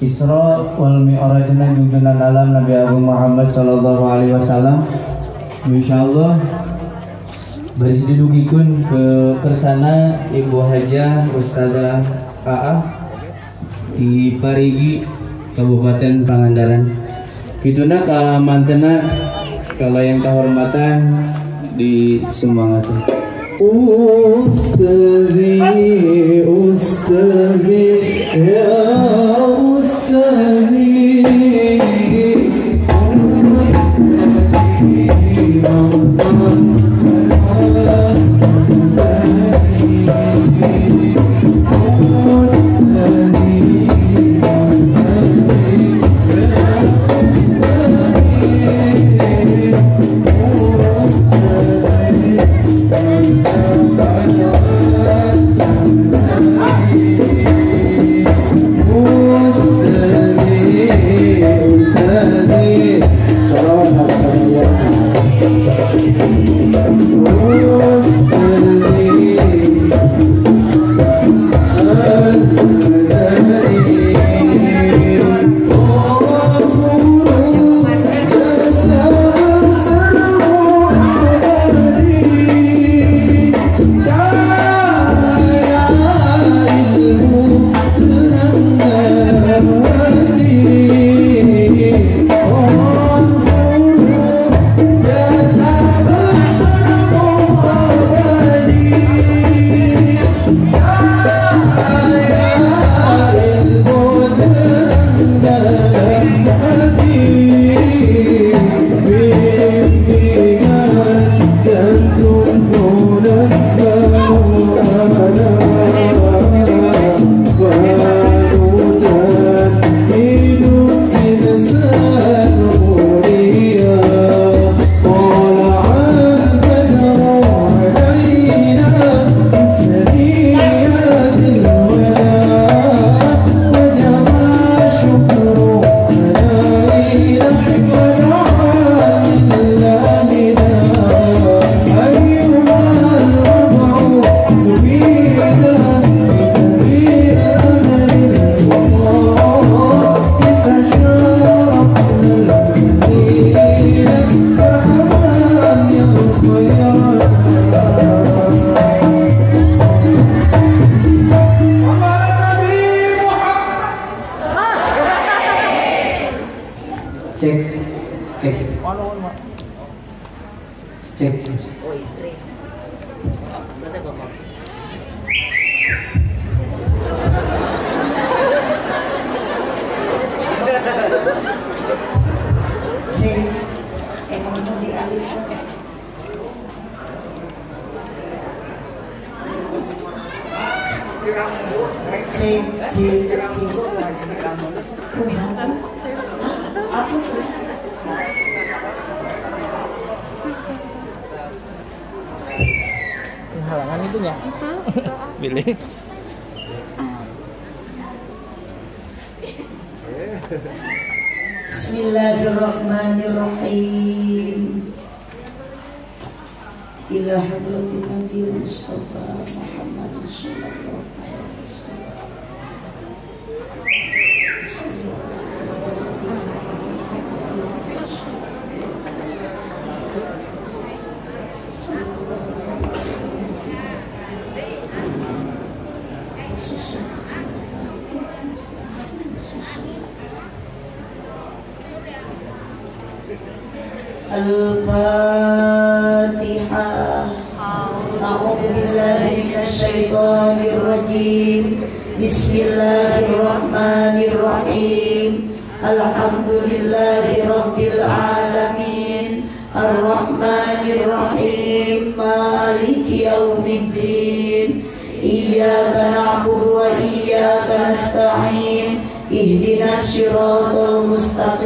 Isra wal Mi'rajna junjunan alam Nabi Agung Muhammad sallallahu alaihi wasallam. Insyaallah baris didugikeun ke kersana Ibu Hajah Ustazah AA di Parigi Kabupaten Pangandaran. Kituna ka mantena kalau yang kehormatan di semangat. Ustazi, Ustazi, ya Ustazi. cek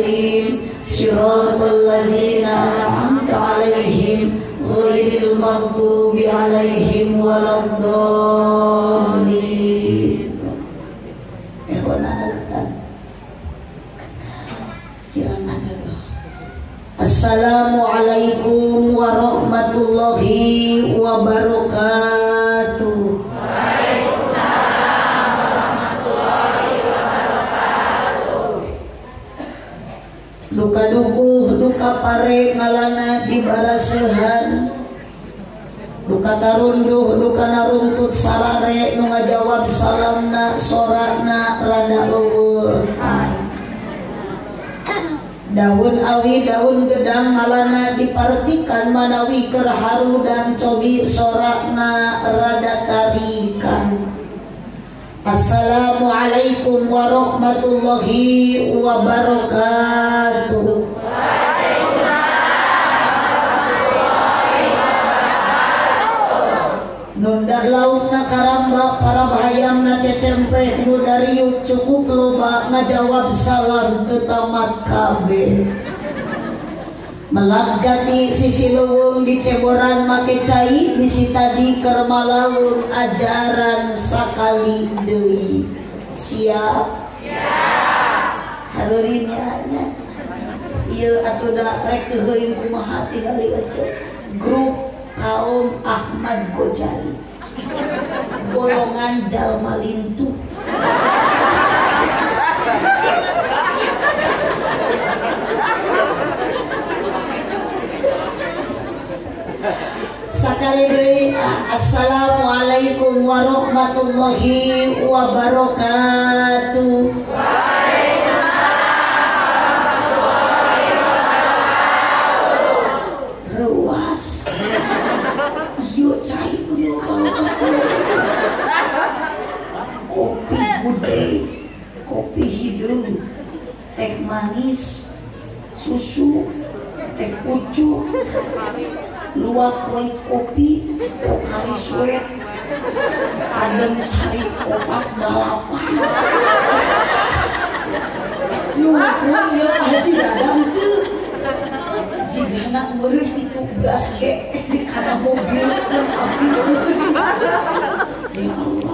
المستقيم صراط الذين أنعمت عليهم غير المغضوب عليهم ولا الضالين إخوانا الأحباب Jangan lupa. Assalamualaikum warahmatullahi wabarakatuh. pare ngalana di barasehan duka tarunduh duka naruntut sarare nu ngajawab salamna sorakna rada eueuh. Daun awi daun gedang ngalana dipartikan manawi kerharu dan cobi sorakna rada tarikan. Assalamualaikum warahmatullahi wabarakatuh. Nunda laukna karamba para bahayamna cecempeh nu dariuk cukup loba ngajawab salam tetamat kabeh. Melak jati sisi lewung di ceboran make cai misi tadi kermalawung ajaran sakali deui. Siap? Siap. Hareureunnya nya. Ieu atuh da rek teu kumaha tingali eceu. Grup kaum Ahmad Gojali. Golongan jalma lintuh. Sakali deui Assalamualaikum warahmatullahi wabarakatuh. Ruas. Yuk cai beliau Gudeg, kopi hidung, teh manis, susu, teh pucuk, luak kue kopi, pokari sweat, adem sari opat dalapan. Kue ya haji dadang tuh. Jika anak meureun ditugas ge di kana mobil dan api. Ya Allah,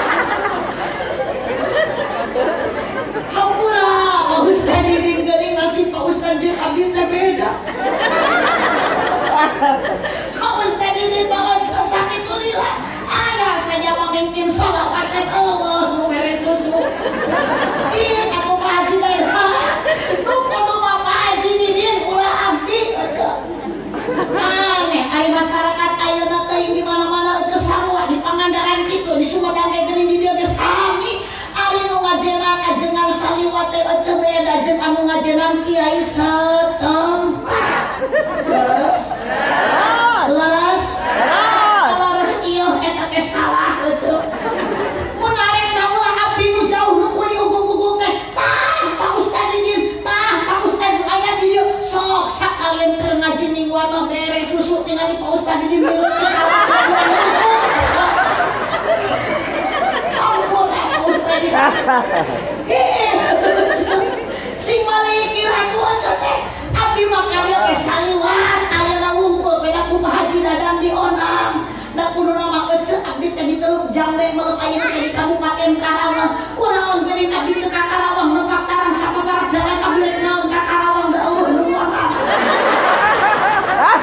Hampura, Pak Ustad Didin geuning nasib Pak Ustad jeung abdi teh beda. Pak Ustad Didin banget sakit tuh lila. Ayah saja memimpin sholawatan Allah nu mere susu. Cik aku Pak Haji Dada. Nu kudu Bapak Haji Didin ulah abdi. Aneh, ari masyarakat ayeuna teh di mana-mana aja sarua di Pangandaran kitu di Sumedang kayak geuning di. Ari nu ngajenan ajengan saliwat teh aja beda jeung anu ngajenan kiai setempat. Leres? Leres? Leres ieu eta teh salah aja. Mun arek ulah abdi nu jauh nu ku diugung-ugung teh. Tah, Pak Ustad Didin, tah Pak Ustad aya di sok sakalian keur ngaji mah beres susu tinggal di Pak Ustad Didin dulu Ampun Pak Ustad Didin. Sing maliki ratu aja teh abdi mah kalian teh saliwat ayeuna wungkul beda kumaha Haji Dadang di Onam. Da kudu nama ece abdi teh di Teluk Jambe ayeuna teh di Kabupaten Karawang. Kunaon geuning abdi teu ka Karawang nepak tarang sababaraha jalan abdi rek naon ka Karawang da eueuh nu.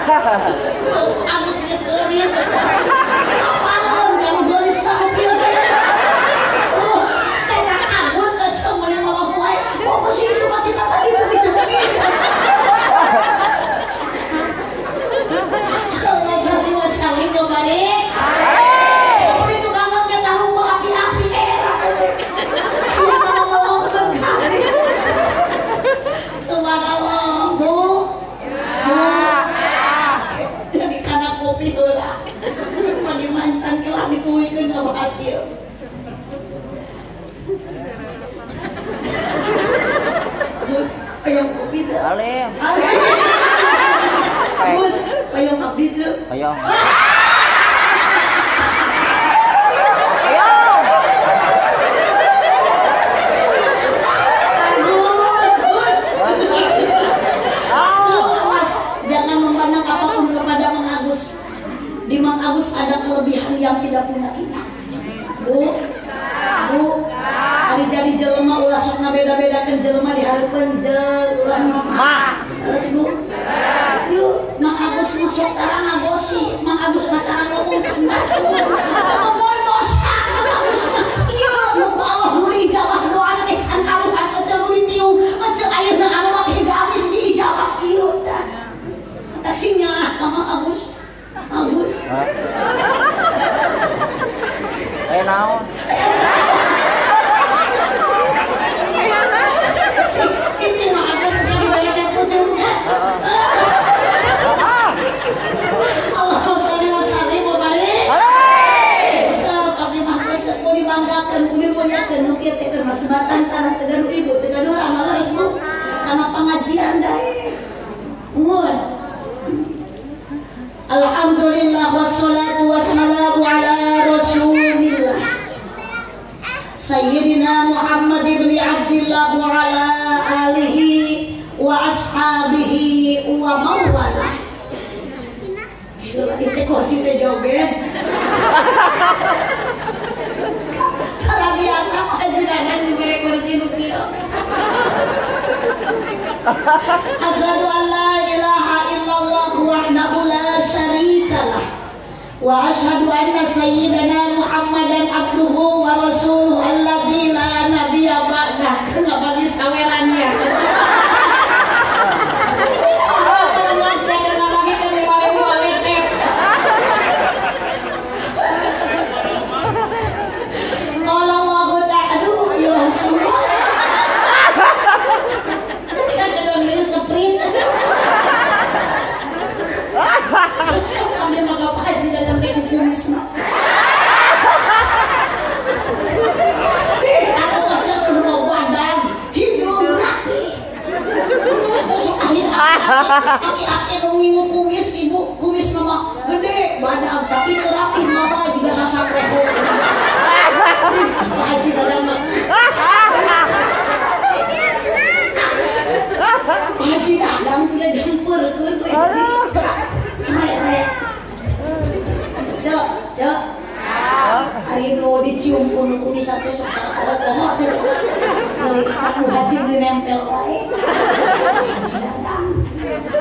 Tuh, Agus geus aja. Apaleun kanu gelis na kieu teh. Uh, cecak Agus ece meuli malah wae. Kok ku situ mah kita tadi teu dicepet. Wasallim wasallim lo balik. Tapi tukang nge taruh mau api-api era teh. Kita mau melongkeun kali. Subhanallah, Bu. Payung teh. Alim. Gus, payung abdi kepada Mang Agus. Di Mang Agus ada kelebihan yang tidak punya kita. Bu, Bu, hari jadi beda-bedakeun jelema dihareupeun jelema. Terus Bu. Yuk, Mang Agus masuk tarang ngagosi, Mang Agus mah tarang ngomong batur. Apa mohon dosa, Mang Agus. Iya, muka Allah nu dijawab doa na nek can kamu atau can nu ditiung, ece ayeuna anu gamis dijawab ieu tah. Tak sinyah ka Mang Agus. Agus. Eh naon? Dae. Mun. Alhamdulillah wassalatu wassalamu ala rasulillah Sayyidina Muhammad ibn Abdullah wa ala alihi wa ashabihi wa mawalah Itu kursi teh joget Karena biasa pajiranan diberi kursi Asyhadu an la ilaha illallah wahdahu la syarikalah wa asyhadu anna sayyidana Muhammadan abduhu wa rasuluhu alladzi la nabiyya ba'dah. Kena bagi sawerannya Kalau ngajak kena bagi kelima ribu alicip Qala Allah ta'ala aduh ya Rasulullah saya kedon dia sprint Besok kami maka haji dalam teku kumis Atau ngecek ke rumah badan Hidung rapi Besok akhir Aki-aki ngingu kumis Ibu kumis nama gede Badan tapi terapi mama juga sasak reho Haji dalam Haji Adam sudah jempur kun Cok, cok. Hari nu dicium kun kunis sate sok poho-poho teh. Dari aku haji nu nempel wae. Haji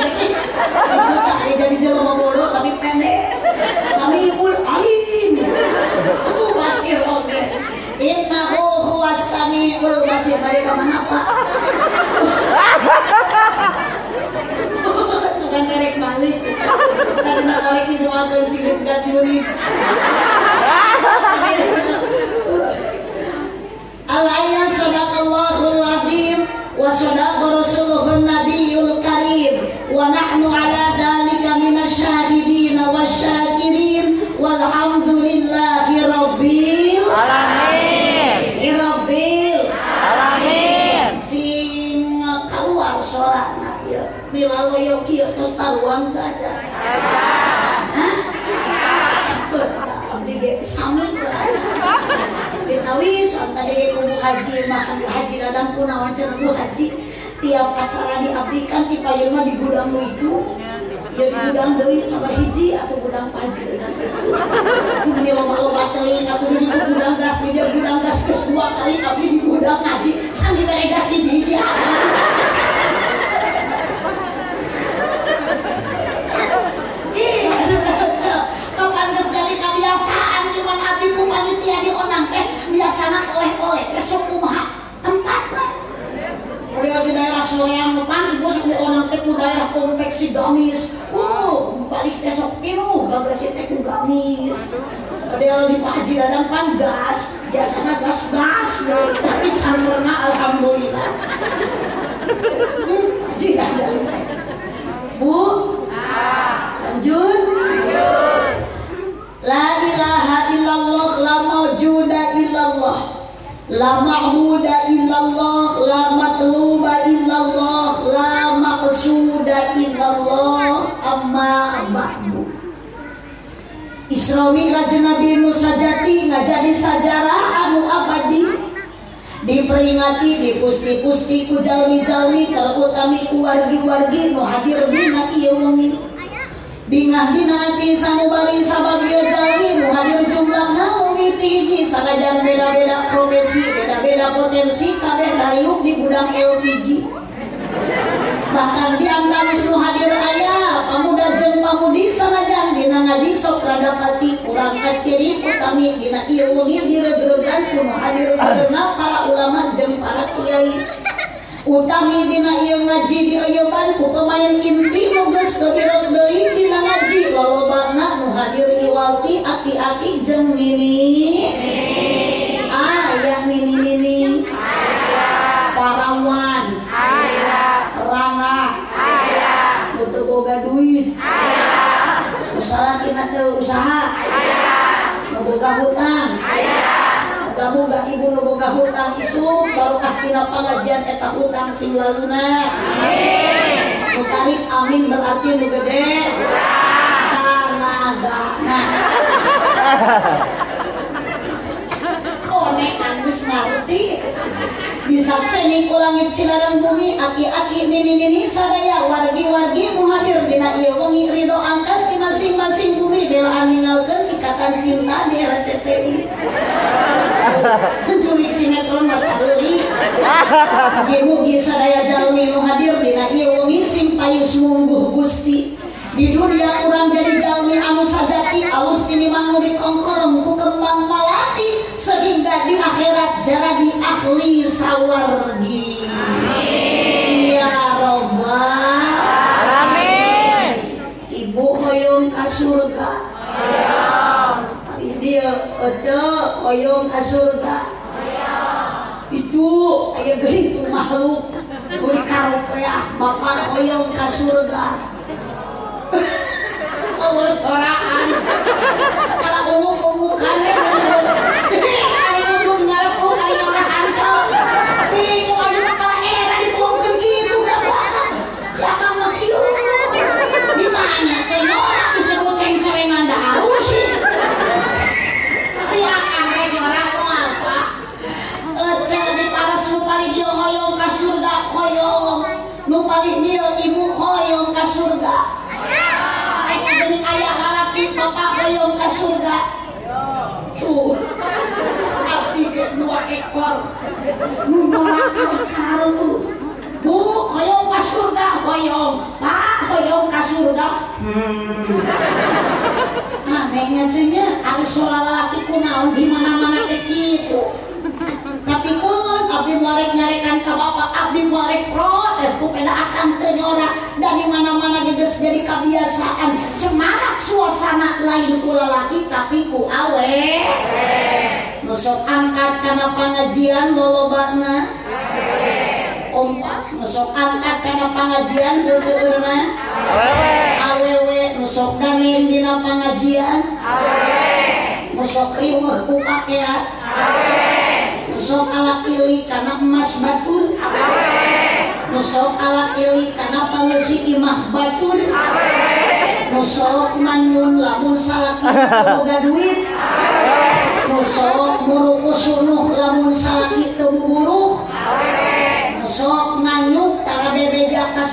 Itu tak jadi jelema bodoh tapi pendek. Samiul alim. Aku basir oke. Innahu huwas samiul basir. Ke mana Pak? Suka ngerek balik. Karena balik di doakan silip dan yuri. Al-ayat sadaqallahul wa sadaqa rasuluhun karim wa nahnu ala dhalika minasyahidin wa syakirin walhamdulillahi rabbil Alamin. rabbil Alamin. sing keluar soranna ieu bila loyo kieu tos taruang teu aja Hah? Cepet dah, abdi ge sami teu aja Ditawi tadi ge kudu haji mah haji dadang kunaon cenah ku haji tiap acara diabdikan di payuna di gudangmu itu ya. ya di gudang beli sabar hiji atau gudang paji dan kecil sini loba-loba teuing aku di gudang gas di gudang gas geus kali abdi di gudang ngaji. Can dibere gas hiji-hiji kapan geus jadi kebiasaan di mana abdi ku panitia di onang teh biasana oleh-oleh teh sok model di daerah Soreang depan ibu sampai orang teku daerah kompleksi gamis. Uh balik teh sok tiru bagasi teku gamis. Model di Pak Haji Dadang kan gas biasanya gas gas deh ya. tapi campurna alhamdulillah. Hmm, Haji Dadang. Bu? Lanjut. La ilaha illallah la mawjuda illallah. La ma'buda illallah, la matluba illallah, la maqsuda illallah, amma ba'du. Isra Mi'raj Nabi Musa Jati ngajadi sajarah anu abadi diperingati dipusti-pusti ku jalmi-jalmi terutami ku wargi-wargi nu hadir dina ieu wengi Bingah dina nanti sanubari sabagia jalmi nu hadir leuwih tinggi beda-beda profesi beda-beda potensi kabeh dariuk di gudang LPG bahkan di antawis nu hadir aya pamuda jeung pamudi sanajan dina ngaji sok rada pati kurang kaciri utami dina ieu wengi diregeregan ku nu hadir sajeuna para ulama jeung para kiai utami dina ieu ngaji dieuyeban ku pemain inti nu geus kebirok deui dina ngaji lolobana nu hadir iwalti aki-aki jeung nini. Aya nini-nini. Parawan. Rana betul boga duit. Usaha kita teu usaha. Boga hutang. kamu gak ibu nu boga hutang baru tina pengajian eta hutang sing nu tarik amin berarti nu gede. Tanaga nah konekan geus ngarti bisa seni ku langit silarang bumi aki-aki nini-nini sadaya wargi-wargi nu hadir dina ieu wengi ridho angkat di masing-masing bumi bela aminalkeun ikatan cinta di RCTI Jurik sinetron mas Adeli Mugi-mugi sadaya jalmi nu hadir dina. Ieu wengi sing payus mungguh Gusti. Di dunia kurang jadi jalmi anu sajati alus tinimangu dikongkorong ku kembang malati sehingga di akhirat jadi ahli sawargi. Ya robbal Amin. ibu hoyong ka surga Tadi dia ece hoyong ka surga itu aya geuning tuh makhluk. Nu dikaropeah bapak hoyong ka surga Allah soraan kalau ungu umukannya paling dia ibu hoyong ka surga. Geuning ayah lalaki bapak hoyong ka surga. Tuh. Ge dua ekor. Nu nyora kalah karu. Bu hoyong ka surga hoyong pak hoyong ka surga. Anehnya cenah ari soal lalaki kunaon di mana-mana teh kitu tapi kun abdi muarek nyarekan ka bapak. Abdi muarek protes ku peda akan teu nyora dan di mana-mana geus jadi kebiasaan. Semarak suasana lain ku lalaki tapi ku awe. Nusok angkat kana pengajian lolobana kompak nusok angkat kana pengajian seseueurna awewe nusok danin dina pengajian nusok riweuh ku pakaian nusok ala ili karena emas batur. Nusok ala ili karena pangeusi imah batur. Nusok manyun lamun salaki boga duit. Nusok muruku sunuh lamun salaki teu buburuh. Nusok nganyuk tara bebeja ka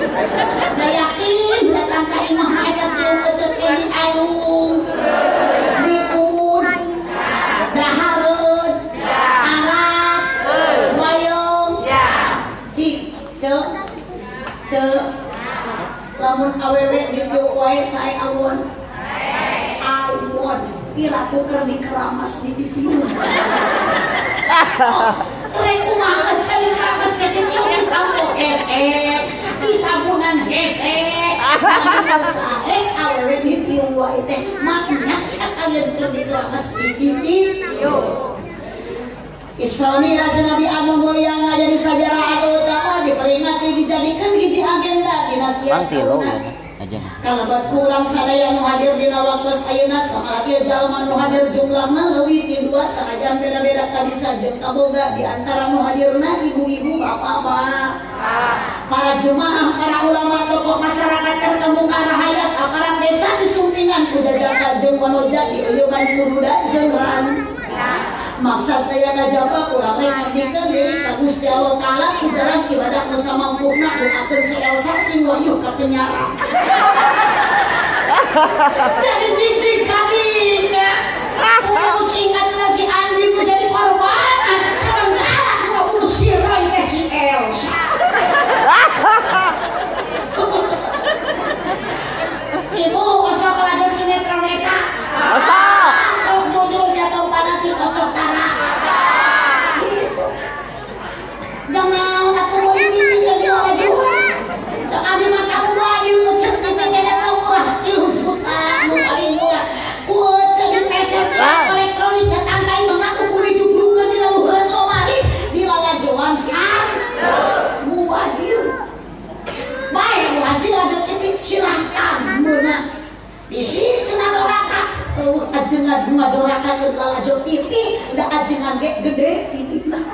pengajian da yakin datang ka imah eta teu ecet di alung diun dahareun arak wayong. Cik cek cek lamun awewe di wae sae awon. Awon. Pira tuker di keramas di TV Rek kumaha cari keramas di TV bisa mau SF hese sae awewe di dieu wae teh maknya sakalian keur di keramas di TV Islami Raja Nabi Anu Mulia ngajari sajarah anu utama diperingati dijadikan hiji agenda dina tiap Bang kilo tahunan. Kalabat kurang sadaya nu hadir dina waktu ayeuna sama lagi jalma hadir jumlahna leuwih ti dua sanajan beda-beda kabisa jeung kaboga di antara nu hadirna ibu-ibu bapak-bapak. Para jemaah, para ulama, tokoh masyarakat terkemuka rahayat aparat desa disumpingan kujajaka jeung wanojat di uyuban kududa jeung. Maksud saya ngajaba kurang rek ngabdikeun deui ka Gusti Allah taala ku jalan ibadah nu samampurna doakeun si Elsa sing wahyu ka penyara jadi jijik kadinya Kudu singkatna si Andi ku jadi korban. Sementara 20 si Roy teh si Elsa. Ibu kosok lagi sinetron eta. Kosok tara Gitu Jangan aku mau ini jadi laju Cak abi mata umah di ucap kita tidak tahu murah Tilu juta nu paling Kucek di peser Ah. elektronik datang kai mengaku kulit jubrukan di laluhuran lemari Di lalajuan har Mubadir Baik, wajib lanjut itu silahkan menang di sini uh, ajengan dua doraka ke lalajo TV udah ajengan ge gede mah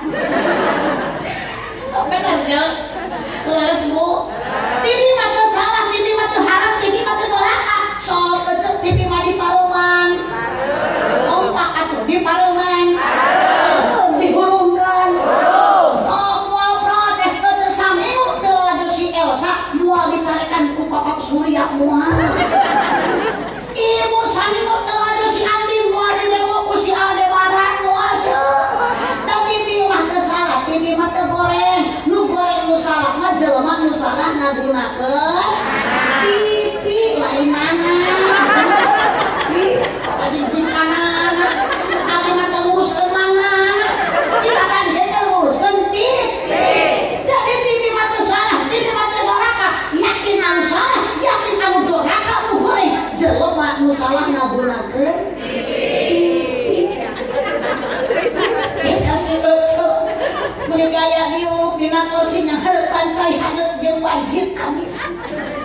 bener jeng leres bu. Mah teu salah mah teu haram TV mah teu doraka sok ecek TV mah di paruman. Kompak atuh di paruman yang harapan cai hanet jeung wajib kamis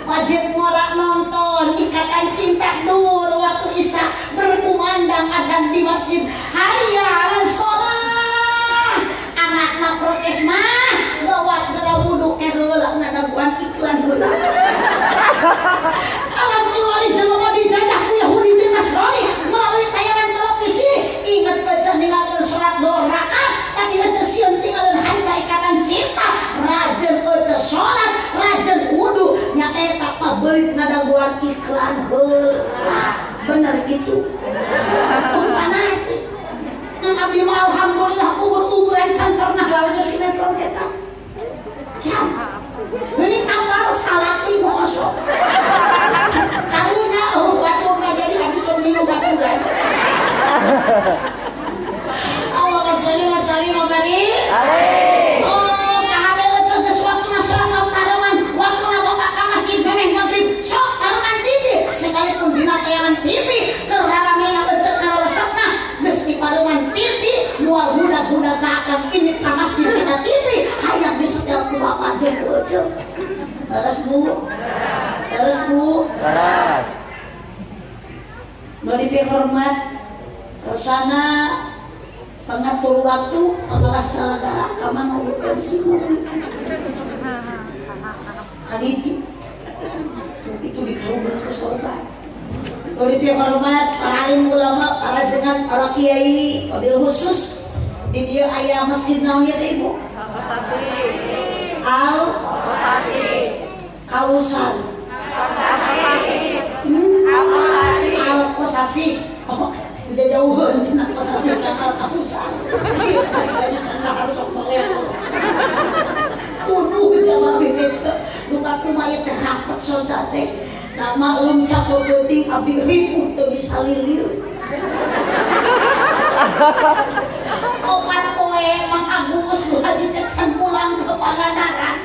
Wajib ngorak nonton Ikatan cinta dur waktu Isa berkumandang adan di masjid. Hayya ala sholah. Anak-anak protes mah Gawat gara wudhu ke heula ngadaguan iklan heula pabelit ngadaguan iklan heula bener gitu. Kumpana itu? Dan abdi mah alhamdulillah umur-umuran can pernah lalaju sinetron eta. Can Gini kapal salati mosok Karena oh batu mah jadi habis minum batu kan. Allahumma sholli wa sallim wa barik. Ku eceu. Terus Bu. Terus Bu. Beras. Nu dipihormat ke sana pengatur waktu pengawas negara kamana ieu MC Kadidi itu dikarungan terus korban Nu dipihormat para alim ulama, para jengat, para kiai, wabil khusus di dia ayah masjid ya teh Ibu? Al kausan hmm? alkosasi oh udah jauhan tina kosasi kan alkausan iya banyak kan harus sok tunuh jawab itu. Luka kumaya teh rapet soja teh nah maklum sapo penting abi ripuh tuh bisa lilir. Opat poe mang agus haji can pulang ke Pangandaran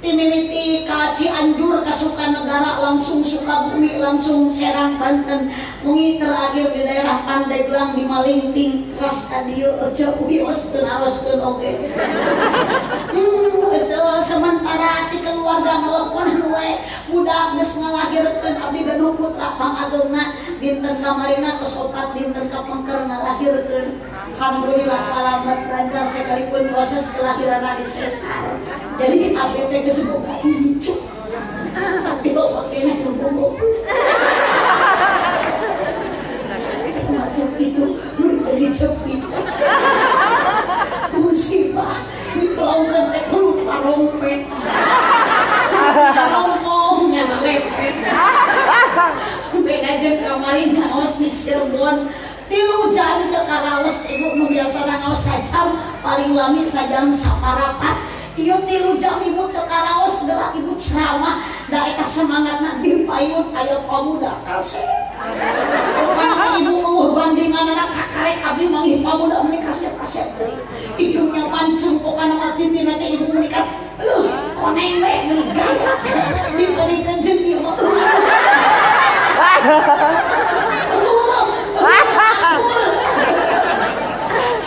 timimiti ka Cianjur ke Sukanegara langsung Sukabumi langsung Serang Banten. Mungi terakhir di daerah Pandeglang di Malinting terus adio ojo wios tenawaskeun oge hmm, ojo sementara di keluarga nelponan we budak geus ngalahirkeun abdi gaduh putra pangageuna dinten kamarina tos opat dinten kapengker ngalahirkeun Alhamdulillah selamat lancar sekalipun proses kelahiran di sesar. Jadi abdi teh geus boga incu tapi bawa kene nunggu masuk itu jadi cepit musibah di pelaukan teh kudu parompet rompongnya lepet beda jeung kamari ngaos di Cirebon tilu jam teu karaos ibu nu biasa ngaos sajam paling lami sajam saparapat Iyo tilu jam ibu teu karaos ibu ceramah. Da eta semangatna di payun aya pamuda kasih karena ibu eueuh bandingan anak kakarek abi manggih pamuda meuni kaset-kaset deui hidungnya mancung pokoknya mati nanti ibu menikah. Loh, koneng we meuni gaya dibandingkan jeung ieu mah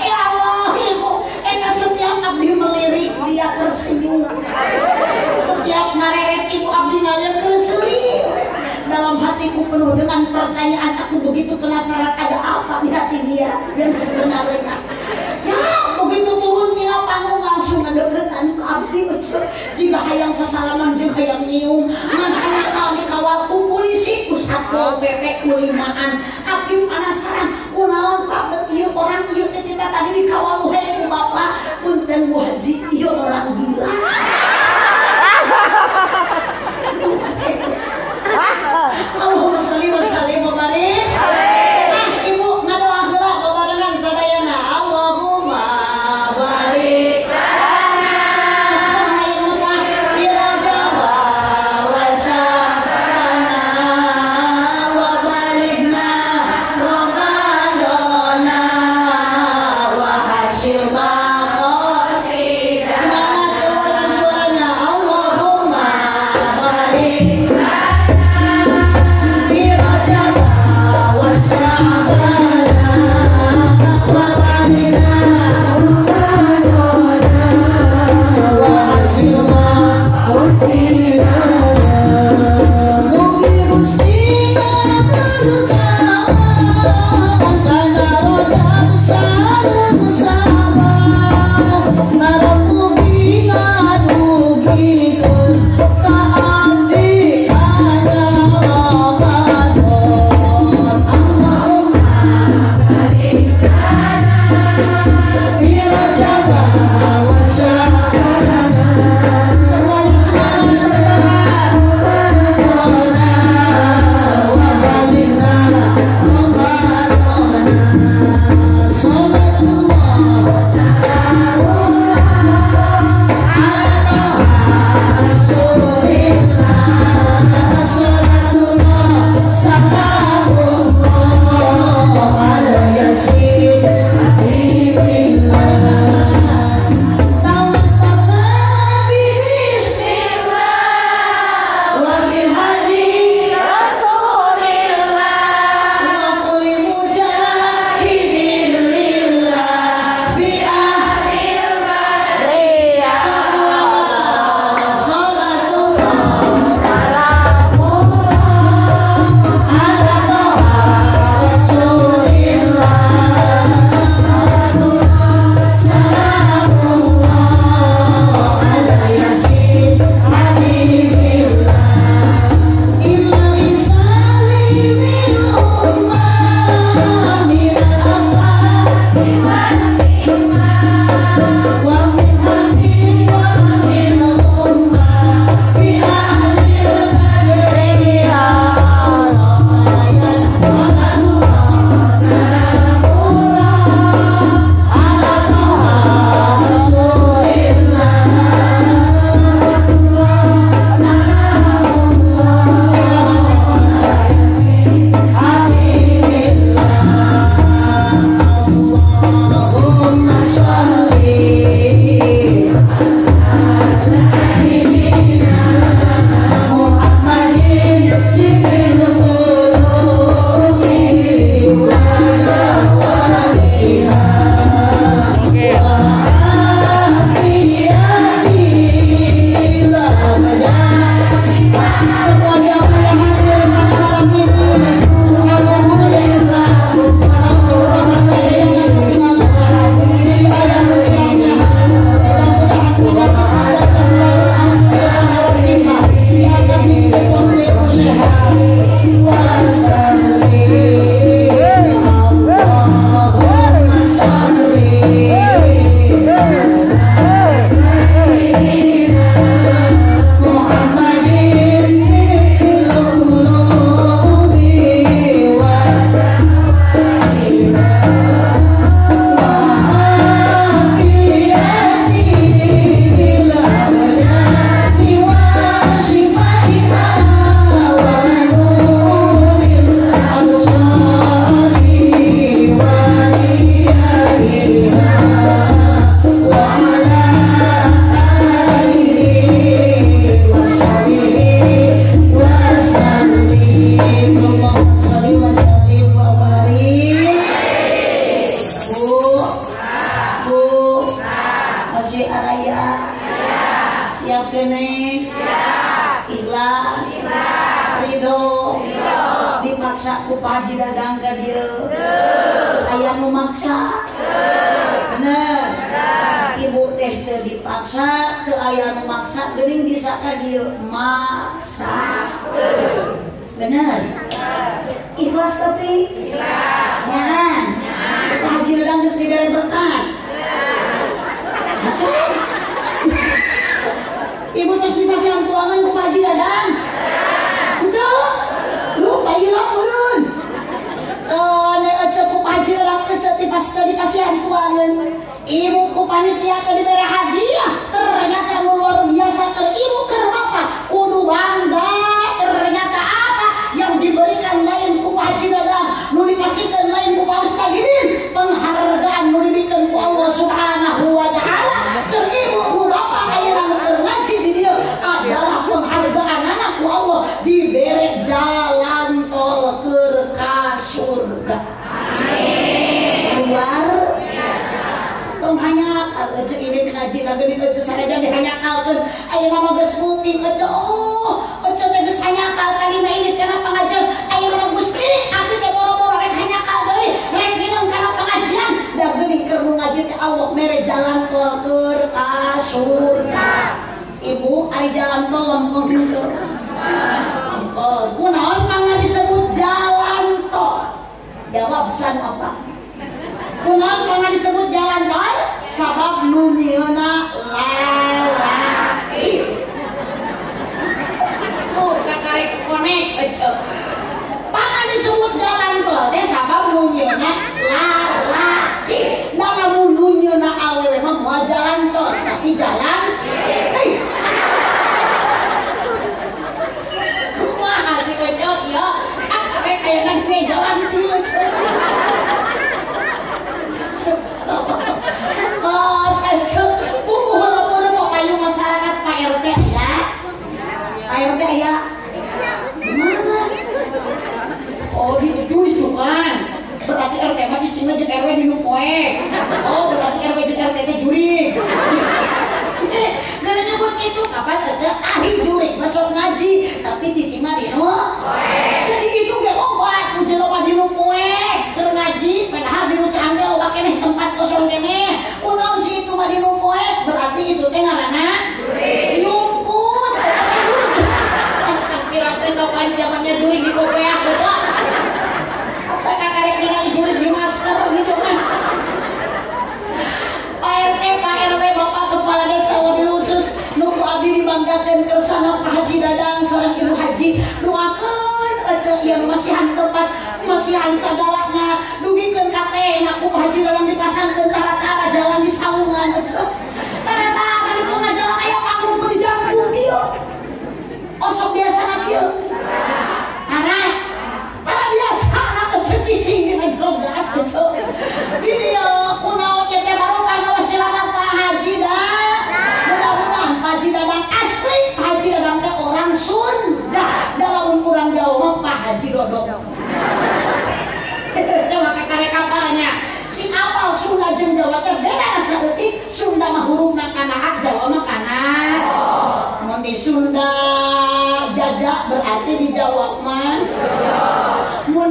Ya Allah, ibu, ena setiap abdi melirik dia tersenyum. Setiap mareret ibu abdi ngalir kesuri. Dalam hatiku penuh dengan pertanyaan, aku begitu penasaran ada apa di hati dia yang sebenarnya. Ya, begitu turun tina panggung langsung ngedeketan ke abdi jika hayang sesalaman jeung hayang nyium mana hanya kali kawal? Ku polisi ku satpol pp kulimaan abdi penasaran kunaon pak? Bet ieu orang ieu teh kita tadi dikawal ku bapak punten bu haji ieu orang gila Allahumma sholli wa jalan tol ka surga ibu ari jalan tol lempeng henteu Oh, kunaon mangga disebut jalan tol? Jawab san apa? Kunaon pernah disebut jalan tol? Sabab nunyeuna lalaki. Tuh kakarek konek aja. Pernah disebut jalan tol teh sabab nunyeuna lalaki. Nah moal jalan tol, tapi jalan Hei. Kumaha sih ojo ya? Kakarek aya nang jalan tilu ojo. Oh, saja buku lemur mau payung masyarakat Pak RT ya. Pak RT ya. Mana? Oh, di itu itu kan. Berarti RT mah cicingnya jeung RW di nu poe. Oh, berarti RW jeung RT teh juri. Eh, Gak nyebut itu. Kapan aja? Ahli jurik besok ngaji. Tapi cicing mah di jadi itu gak obat. Ku jelema di nu poe keur ngaji. Padahal di nu canggih obat keneh tempat kosong keneh kunaon si itu mah di poe berarti itu teh ngaranna nyumput. Astagfirullah teh sopan zamannya jurik di kopeah baca saya kakarek ningali jurik di masker gitu kan? Pak RT, Pak RW, Bapak Kepala Desa Wabil Khusus Nuku Abdi dibanggakan kersana Pak Haji Dadang Sarang Ibu Haji. Doakan aja yang masihan tempat Masihan sagalanya Dugikeun kate Naku Pak Haji Dadang dipasangkeun Tara-tara jalan di saungan aja. Tara-tara di tengah jalan Aya panggung nu di jangkung kieu Osok biasa na kieu Tara. Tara biasa jero gas aja Ini ya kunaon ieu teh baru kana wasilah Pak Haji dah mudah-mudahan Haji Dadang asli Haji Dadang teh orang Sunda. Dalam kurang jauh mah Pak Haji Dodok coba kakare kapalnya. Si apal Sunda jeung Jawa teh beda saeutik Sunda mah hurufna kana Jawa mah kana mun di Sunda jajak berarti dijawab mah. mun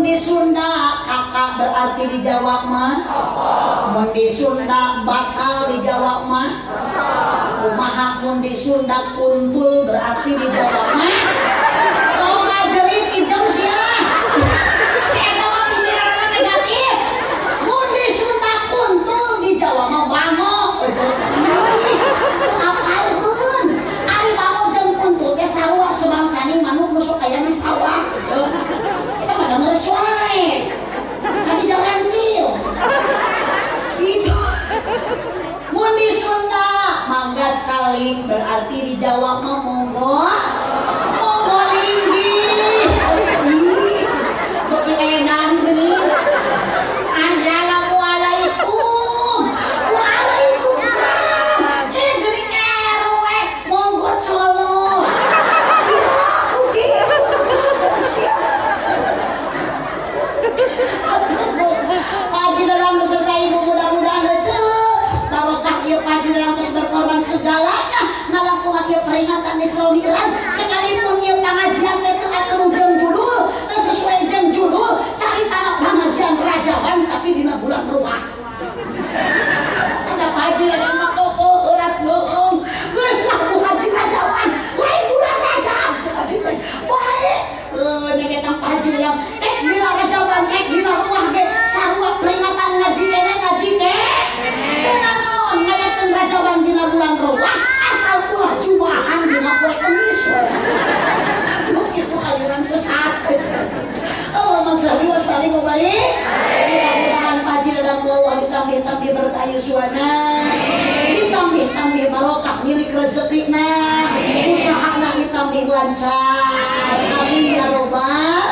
di Sunda kakak berarti dijawab mah mun di Sunda bakal dijawab mah kumaha mun di Sunda kuntul berarti dijawab mah kau ngajarin ijem sia si eta mah pikiranna negatif mun di Sunda kuntul dijawab mah bango aja apalkeun ari bango jeung kuntul teh sarua sebangsaning manuk nu sok aya di sawah aja kita mah ngeres wae Tadi jalan til itu mun di Sunda mangga berarti dijawab mah monggo monggo bulan rumah. Ada haji ada mah koko euras bohong. Geus laku haji rajawan. Lain bulan rajab sekali teh bae eh nek eta haji yang eh dina rajawan eh dina rumah ge. Sarua peringatan ngaji kene ngaji teh Dina naon rajawan dina bulan rumah asal ulah jumahan dina poe kemis. Begitu aliran sesat Allahumma sholli wa sallim wa Allah ditambih-tambih berkah yuswana ditambih-tambih barokah milik rezekina usahana ditambih lancar amin ya robbal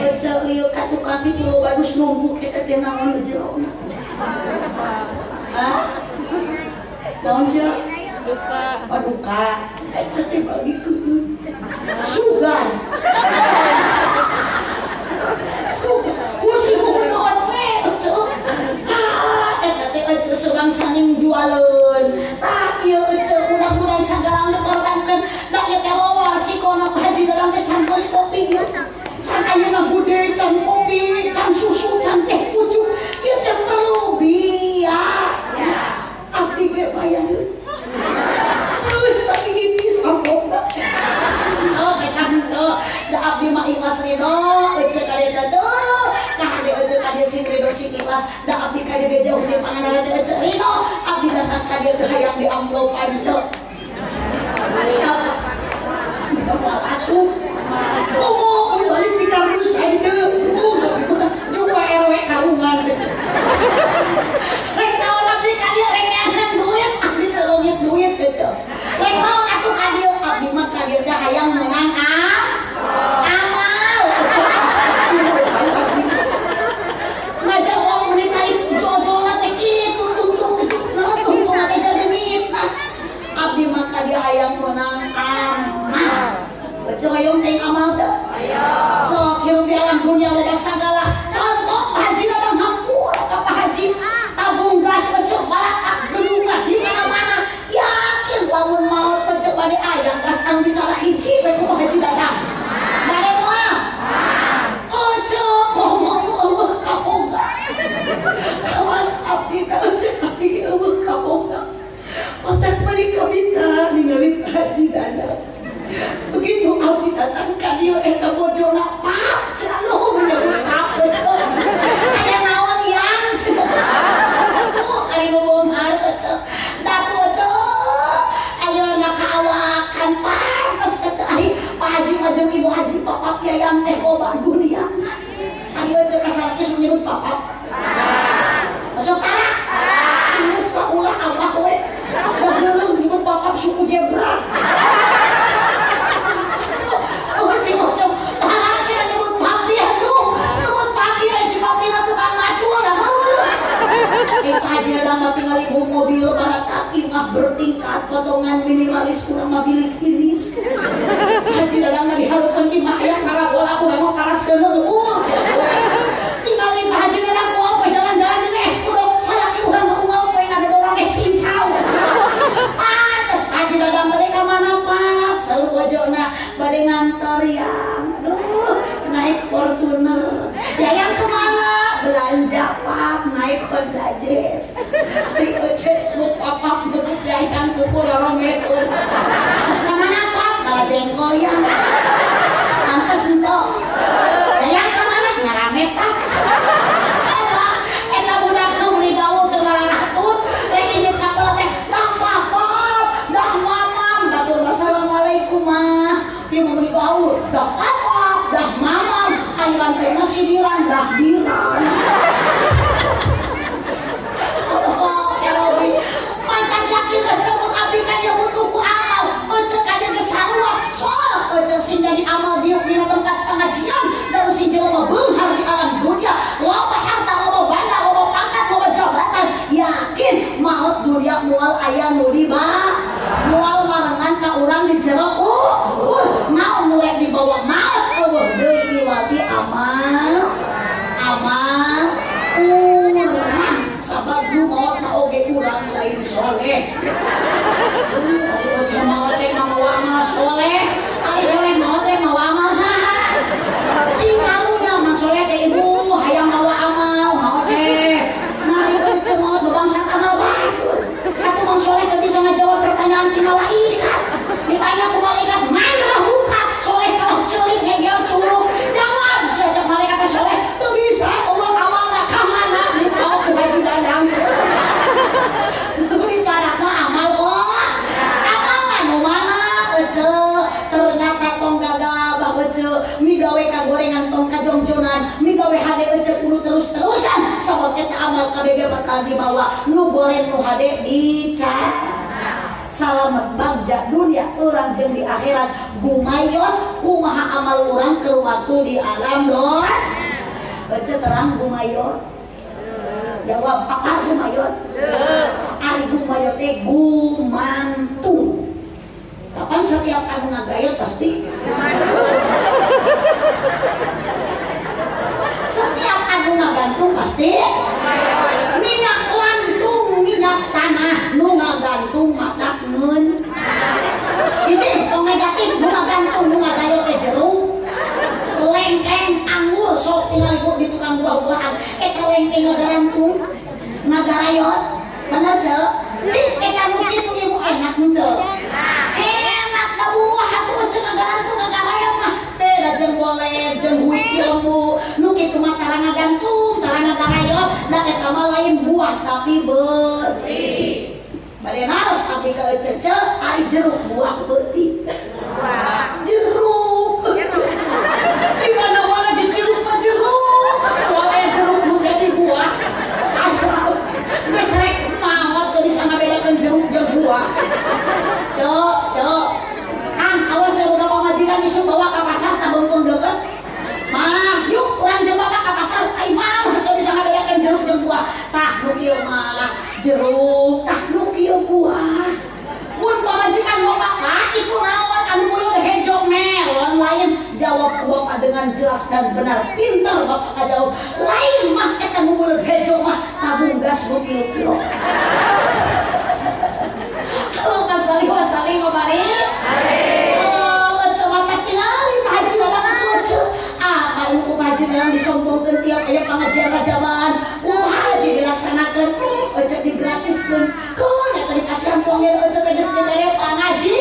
Ece liu katu kaki tuh bagus numpuk kita teh naon di jerona. Ah? Naon je? Duka. Oh duka. Eh ketiba gitu. Sugan. Usuh naon we ece. Ah, eta surang saning jualun. Tah ieu ece mudah-mudahan sagalang dikorbankeun da ieu teh lowar sikona haji dalam teh can beli kopi. Can ayeuna bude, can kopi, can susu, can teh pucuk. Ieu teh perlu biaya. Abdi ge bayar. Terus tapi hipis ampun. Oh, kita henteu. Da abdi mah ikhlas ridho, ece kade teu. Sing ikhlas, da abdi kade ge jauh di panganan teh ece ridho. Abdi datang kade teu hayang di amplopan teu. Kamu asup. Komo balik di kardus aja. Coba RW karungan. Rek naon abdi ka dieu rek duit, abdi teu duit. Rek atuh ka dieu abdi mah ka teh hayang am. Amal ece astagfirullah. Ngajak wong meuni tarik jojolna teh kitu tuntung kitu naon tungtung teh jadi mitna. Abdi hayang menang amal. Ece hayang teh amal teh. So hirup di alam dunia loba sagala contoh haji datang hampur ka Pak Haji tabung gas pecek balak gedungan di mana-mana. Yakin lamun maut pecek bade aya gas anu bicara hiji we ku Pak Haji datang bade moal Ojo komo eueuh kapongga kawas abdi da Otak balik kabita ningali Pak Haji datang begitu abdi datang ka dieu eta bojona pap cenah menyebut pap bejo aya naon yang tuh ari bonghar bejo datu bejo ayo na kaawakan pantes bejo ari Pak Haji mah jeung Ibu Haji papap yayang teh loba dunia ari bejo kasarkis menyebut papap Masuk tara Geus ka ulah apa we Da geuleuh nyebut papap suku jebra Oh, si bocong, tangan sih nyebut papi aduh, nyebut papi ya si papi na tukang macul dah mau lu. Eh ada mah tinggal ibu mobil para kaki mah bertingkat potongan minimalis kurang mah bilik inis. Haji ada mah diharapkan imah ya para bola kurang mah para seuneu uh. Wajona bade ngantor yang Aduh, naik Fortuner Ya yang ke mana? Belanja pap, naik Honda Jazz Di ojek, buk papap, buk jahitan syukur orang metur Ke mana pap? Kalah jengkol ya Pantes entok Ya yang ke mana? Nyarame pap Alah, eta budak nu di gaul teu ngaranatut rek ini sampel teh dah papap dah mamam batur assalamualaikum mah ieu mau di gaul dah papap dah lanceuna sidiran dah diran Oh, ya Robi, mantan yakin dan abdi kan yang butuh ku amal Oce kaya kesarua, soal oce sing jadi amal di di tempat pengajian. Dan si jelema beunghar di alam dunia. Loba harta, loba banda, loba pangkat, loba jabatan. Yakin maut dunia mual ayam di bawah Mual marengan ka urang di jero uh, Naon nu rek dibawa maut berarti aman. Aman. Kurang. Sabab mau na oge kurang lain soleh. Ari ojo mau teh mau mah soleh. Hari soleh mau teh mawa sah. Si kamu karunya mah soleh teh ibu hayang mawa amal mawa teh. Mari mau mawa bangsa amal batur. Atau mang soleh tapi bisa ngajawab pertanyaan ti malaikat ditanya ku malaikat man rahu kecil migawe kagorengan tong kajongjonan migawe hade ece kudu terus-terusan sabab eta amal KBG bakal dibawa. Nu goreng nu hade dicat salamet bagja dunia orang jeng di akhirat. Gumayot kumaha amal orang ke waktu di alam lor baca terang gumayot. jawab apa gumayot? ari gumayotnya teh gumantung kapan setiap anu ngagayot pasti. Setiap anu ngagantung pasti. Minyak lantung minyak tanah nu ngagantung mata nun. Cicing, tong negatif, nu ngagantung nu ngagayot ke jeruk. Lengkeng anggur sok tinggal ibu di tukang buah-buahan. Eta lengkeng ngagarantung ngagarayot. Bener cek? Cik eta mungkin tuh ibu. Enak ente enak da buah atuh cek ngagarantung ngagarayot mah beda jeung boleh jeung huit cilemu nu kitu mah tara ngagantung tara ngagarayot da eta mah lain buah tapi beuti bade naros abdi ke ece ari jeruk buah beuti jeruk. Di mana mana di jeruk mah jeruk? Boleh jeruk nu jadi buah? Asal geus rek maot teu bisa ngabedakeun jeruk jeung buah. Cok cok pamajikan isu bawa ka pasar tabung deukeut mah yuk urang jeung bapak ka pasar? Ai mah teu bisa ngabedakeun jeruk jeung buah. Tah nu kieu mah. Jeruk tah nu kieu buah. Mun pamajikan bapak itu naon? Anu mulun hejo melon lain. Jawab bapak dengan jelas dan benar. Pintar bapak ngajawab. Lain mah eta nu mulun hejo mah. Tabung gas nu kilo-kilo halo kan salih wa salih halo Dadang disombongkeun tiap aya pengajian rajaban ku Haji dilaksanakeun aja digratiskeun kun eta dikasihan tuangin aja teh geus dibere pangaji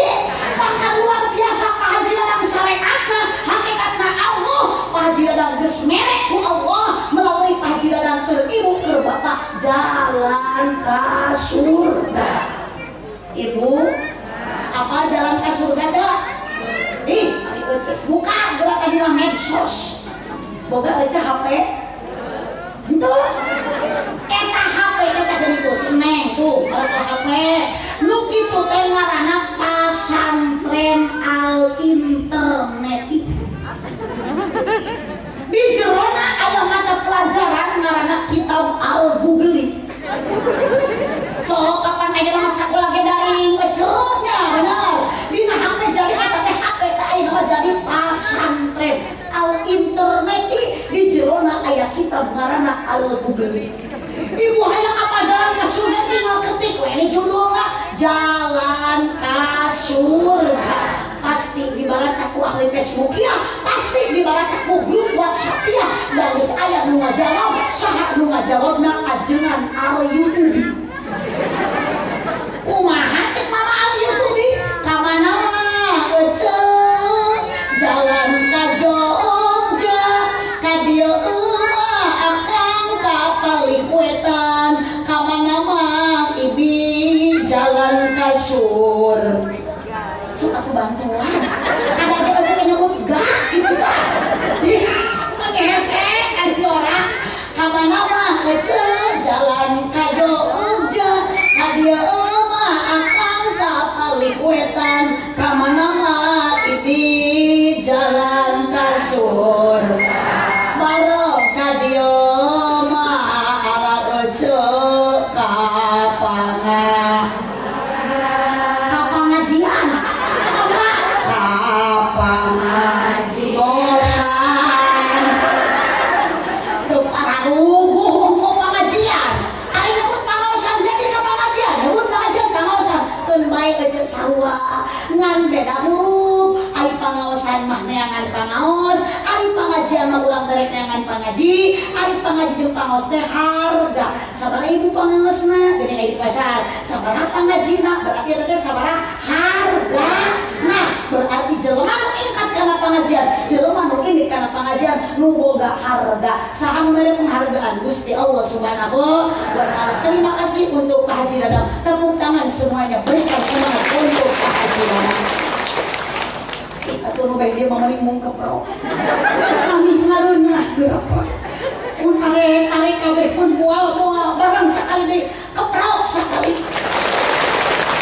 bahkan luar biasa Pak Haji Dadang syariatna hakikatna Allah Pak Haji Dadang geus merek ku Allah. Melalui Pak Haji Dadang keur ibu keur bapak. Jalan ka surga. Ibu apa jalan ke surga dah ih buka gerak tadi medsos boga ece HP itu eta HP eta jadi tuh seneng tuh ada HP nu kitu teh ngaranna pasantren al internet di jerona aya mata pelajaran ngaranna kitab al google so kapan aja nama sekolah ge daring wecenya bener. Dina HP jadi eta Ayeuna jadi pasantren. Al internet di jerona aya kitab ngaranna al google. Ibu hayang apa jalan ke surga? Tinggal ketik ini judulnya jalan ke surga. Pasti dibaca ku ahli Facebook. Ya pasti dibaca ku grup WhatsApp. Ya dan geus aya nu ngajawab saha nu ngajawabna ajengan al YouTube kumaha cek mama al YouTube kamana mah sur sur aku bantuan ada aja nyebut gak gitu. Gak ih mengesek ada orang kamana mah ece jalan ka Jogja. Ka dieu mah akang ka palihwetan kamana mah ibi jalan ka pengawas ari pengajian mah ulang derek neangan pengaji ari pengaji jeung pengawas teh harga. Sabar ibu pengaosna gini di pasar. Sabaraha pangajina berarti ada sabaraha harga. Nah berarti jelema nu ingkat kana pengajian jelema nu ini kana pengajian nu boga harga. Saha nu mere penghargaan Gusti Allah Subhanahu wa taala. Terima kasih untuk Pak Haji Dadang. Tepuk tangan semuanya. Berikan semangat untuk Pak Haji Dadang atuh nu bae dia mending mung kepro kami ngareunah gerapa pun arek arek kabeh pun mual mual barang sekali deh keprok sekali.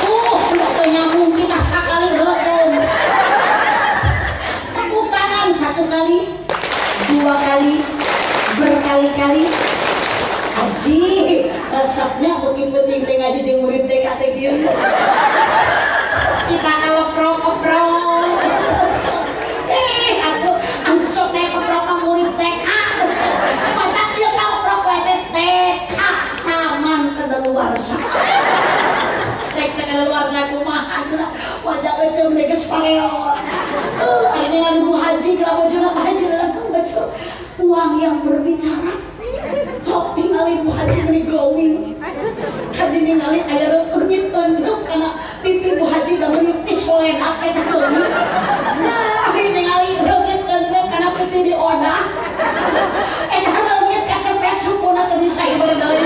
Uh udah nyambung kita sekali retom tepuk tangan satu kali dua kali berkali-kali. Haji, resepnya mungkin penting ngaji jeung murid dia. Kita kalau pro kepro. Eh, aku aku sok teh kepro ka murid TK. Mata dia kalau pro ku TK taman kedaluarsa. Tek teh kedaluarsa kumaha wajah kecil geus pareot. Eh, ari ningali Bu Haji ka bojona Haji kecil. Uang yang berbicara sok tingali Bu Haji meni glowing tadi ningali aya reungit tunduk karena pipi Bu Haji da meni tisolen apa eta glowing nah ini ningali reungit tunduk karena pipi di odah eta reungit kacepet supuna teu disaiber deui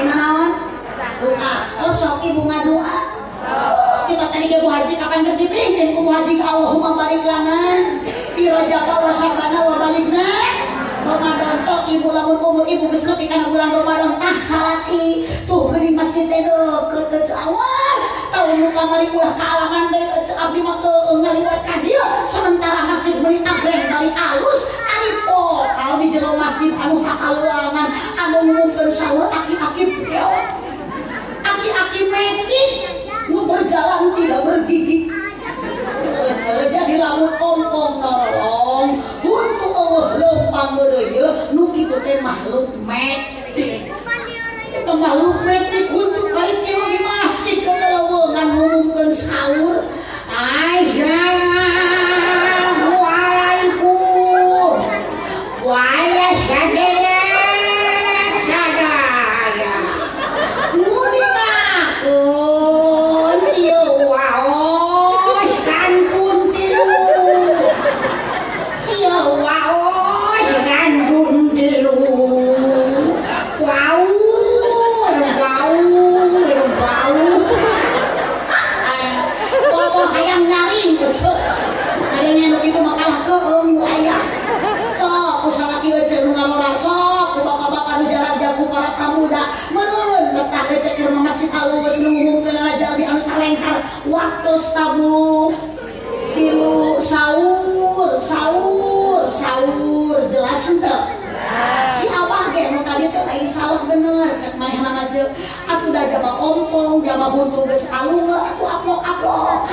Teh naon? Doa. Oh ibu ngadua. Kita tadi ke Haji kapan geus dipimpin ku Haji Allahumma barik lana fi Rajab wa Sya'ban wa balikna Ramadan sok ibu lamun umur ibu geus nepi kana bulan Ramadan tah salaki tuh geuning masjid teh deukeut awas tahu muka mari ulah kaalaman deui abdi mah ke ngaliwat ka dieu sementara masjid meuni agreng bari alus ari pokal di jero masjid anu kakaluangan anu ngumumkeun sahur aki-aki peot aki-aki metik. Nu berjalan tidak bergigi. Jadi lamun ompong nolong untuk Allah lempang ngeureuyeun nu kitu teh makhluk metik. Eta makhluk metik untuk kali tilu ke keleuweungan ngumumkeun sahur Assalamualaikum ece keur masjid halus nu ngumumkeun aja di anu calengkar waktu stabu tilu sahur sahur sahur jelas henteu si abah ge tadi teh lain salah bener cek manehna mah jeung atuh da jama ompong jama huntu geus alunge atuh aplok-aplok.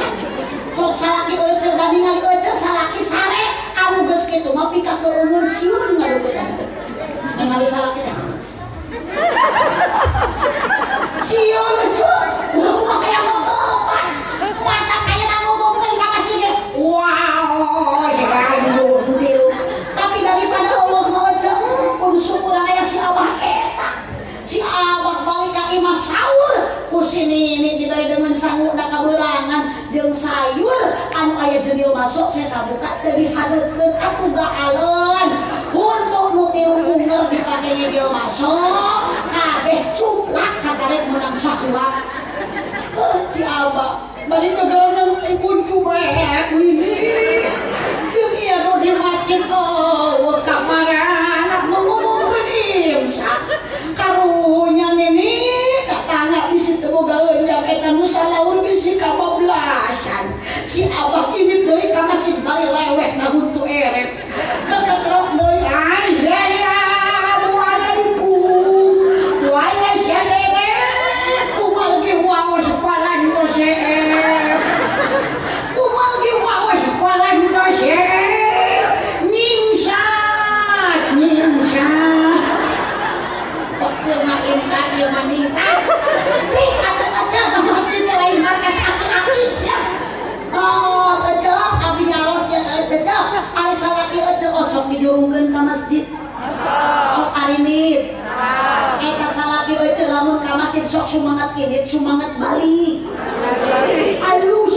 Sok salaki euceul da ningali euceul salaki sare anu geus kitu mah pika ke umur siun ngadeukeun ningali salaki teh siun euceul urang aya ngotopan mata kaya ngomongkeun ka masjid ge wow jangan tilu tapi daripada Allah ngawaca kudu syukuran aya si eta si abah balik ka imah sahur ku sini ini diberi dengan sahur da kaberangan jeung sayur anu aya jenil masuk saya sabuka teu dihadeupkeun atuh gaalen untuk nu tilu unger dipake ngegel masuk kabeh cuplak kadarek menang sahua Eh, si abah. Balik negara ibu cuek ini jeung ieu nu di masjid eueuh kamaran nu ngomongkeun imsak karunya ini tetangga bisi teu boga eunjang eta nu salaur bisi kabablasan si abah ini deui ka masjid bari leweh na huntu eret keketrok deui Assalamualaikum harimit eta salaki ece lamun ka masjid sok sumangat kinit sumangat balik. Halus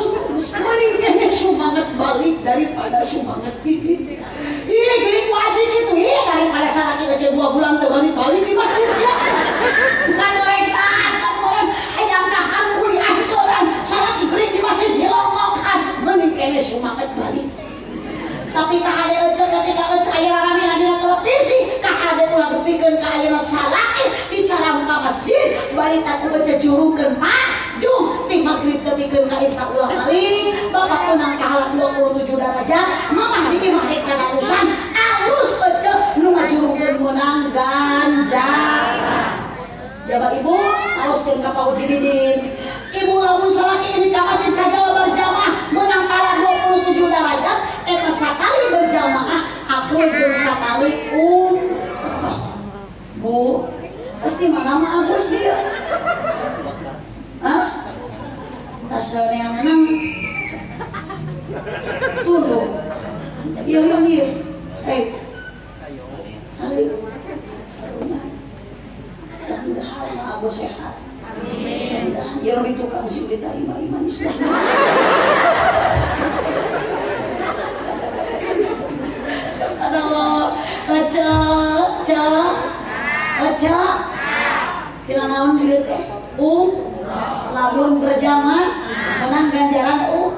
mending kene sumangat balik daripada sumangat kinit iya gini wajib itu. Iya daripada salaki ece dua bulan terbalik balik di masjid siapa bukan orang saat orang hayang dahan kuli aturan. Salaki gering di masjid dilongokkan. Mending kene sumangat balik tapi tak ada ece ketika ece ayah rame ada televisi kah ada ulah buktikan ke ayah salaki bicara muka masjid balik aku baca jurungkan maju. Tim maghrib tepikeun ka isya ulah balik. Bapak menang pahala 27 derajat mamah di imah rek kana urusan alus ece nu ngajurungkeun menang ganjar Jabat ibu haruskan ke Pak Uji Didin Ibu lamun salaki ini kapasin saja berjamaah menang pala 27 derajat. Eta sekali berjamaah aku jeung sekali um Bu pasti mana mah Agus dia. Hah? Tas yang menang. Tunggu. Iya iya iya. Hei. Ayo Karunya mudah-mudahan aku sehat ya Rabbi tukang sih diterima iman Islam. Subhanallah. Baca baca. Baca. Bila naon dia teh? Um. Lamun berjamaah menang ganjaran um.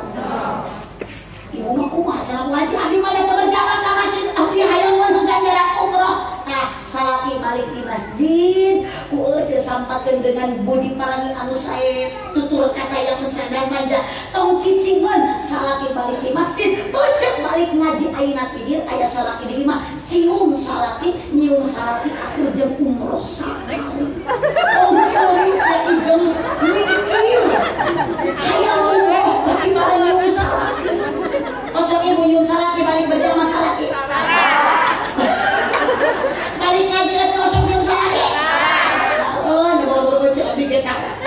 Ibu mah kumah cara wajib abi mah salaki balik di masjid ku ece sampakeun dengan budi parangi anu sae tutur kata yang dan manja. Tong cicingan salaki balik di masjid becek balik ngaji ayeuna tidir aya salaki di lima cium salaki nyium salaki atur jeung umroh sakali tong seuring saya jeung mikir. Hayang umroh tapi bareng nyium salaki ibu nyium salaki balik berjamaah salaki tak